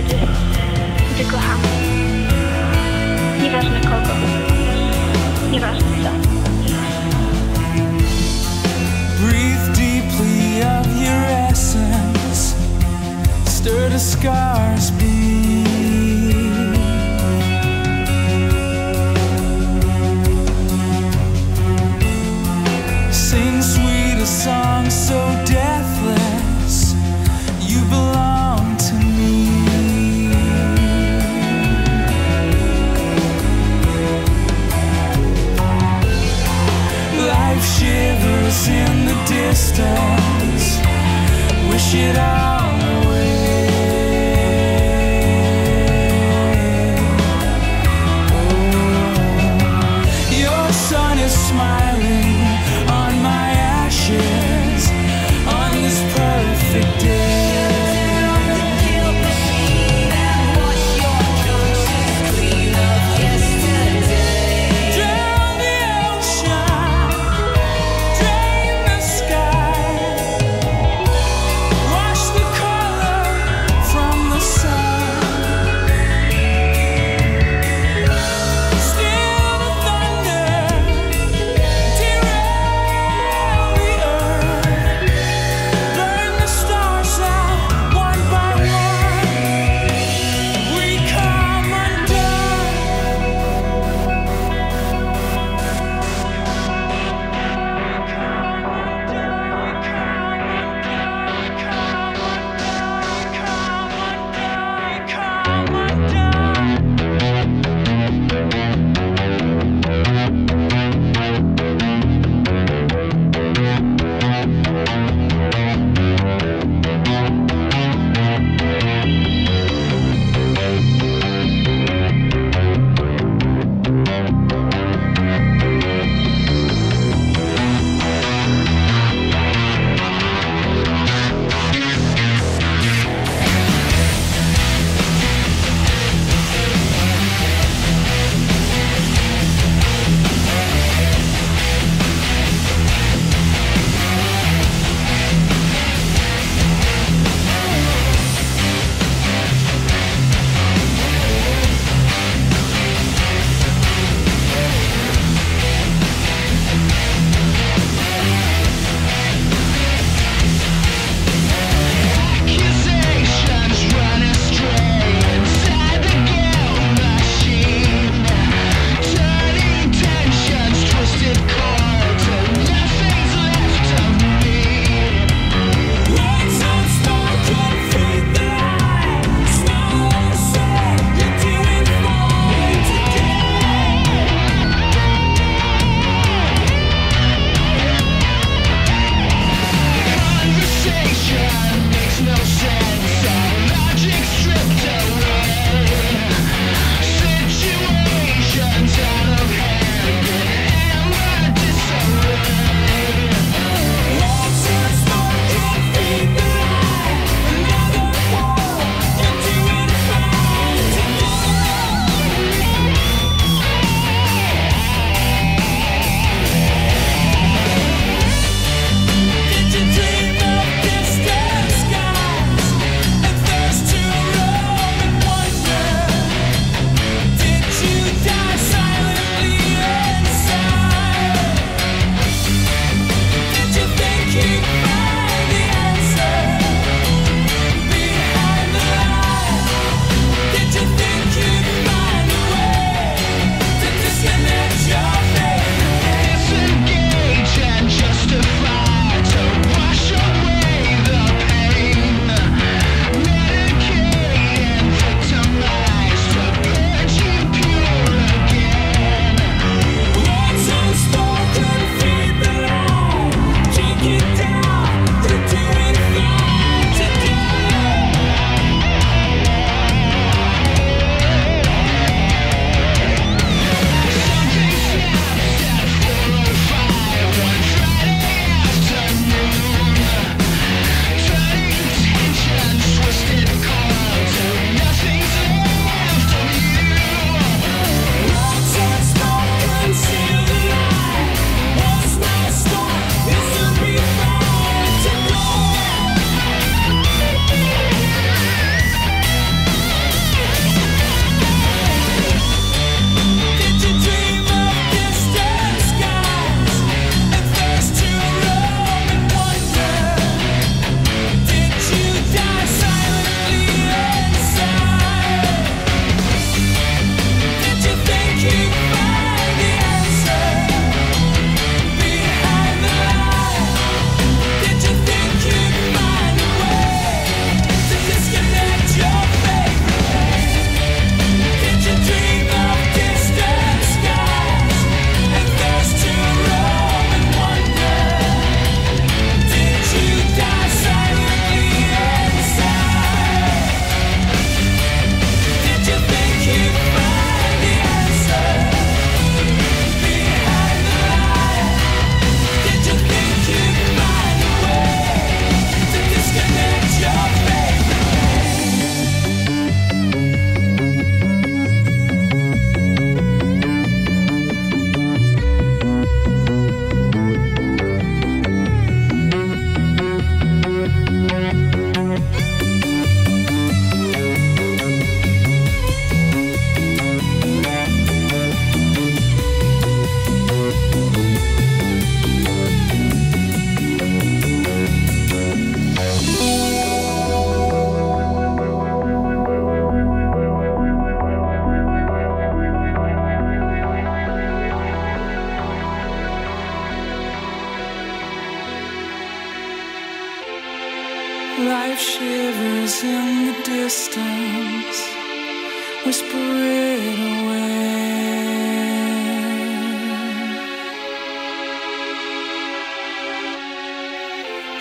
messages. shivers in the distance. Wish it all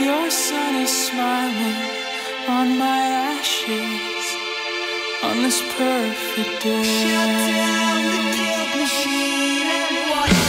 Your sun is smiling on my ashes on this perfect day. Shut down the guilt machine and watch